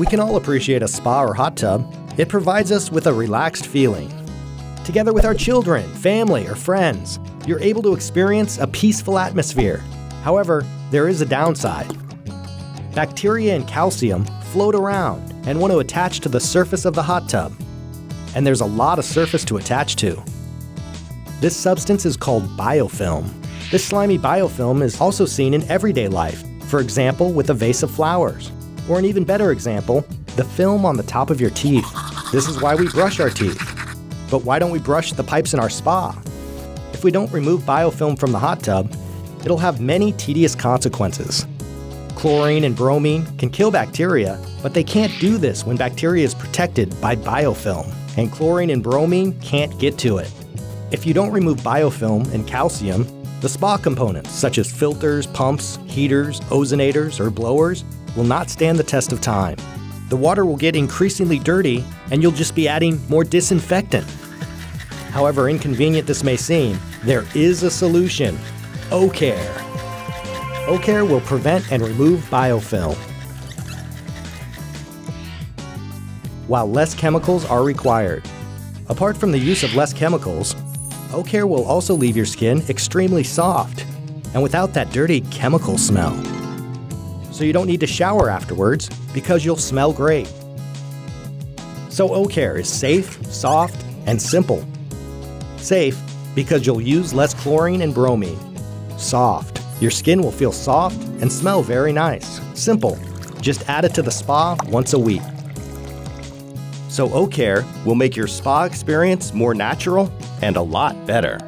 we can all appreciate a spa or hot tub. It provides us with a relaxed feeling. Together with our children, family, or friends, you're able to experience a peaceful atmosphere. However, there is a downside. Bacteria and calcium float around and want to attach to the surface of the hot tub. And there's a lot of surface to attach to. This substance is called biofilm. This slimy biofilm is also seen in everyday life, for example, with a vase of flowers. Or an even better example, the film on the top of your teeth. This is why we brush our teeth. But why don't we brush the pipes in our spa? If we don't remove biofilm from the hot tub, it'll have many tedious consequences. Chlorine and bromine can kill bacteria, but they can't do this when bacteria is protected by biofilm, and chlorine and bromine can't get to it. If you don't remove biofilm and calcium, the spa components, such as filters, pumps, heaters, ozonators, or blowers, will not stand the test of time. The water will get increasingly dirty, and you'll just be adding more disinfectant. However inconvenient this may seem, there is a solution O-Care. O-Care will prevent and remove biofilm. While less chemicals are required. Apart from the use of less chemicals, O-Care will also leave your skin extremely soft and without that dirty chemical smell. So you don't need to shower afterwards because you'll smell great. So O-Care is safe, soft, and simple. Safe because you'll use less chlorine and bromine. Soft. Your skin will feel soft and smell very nice. Simple. Just add it to the spa once a week. So O-Care will make your spa experience more natural and a lot better.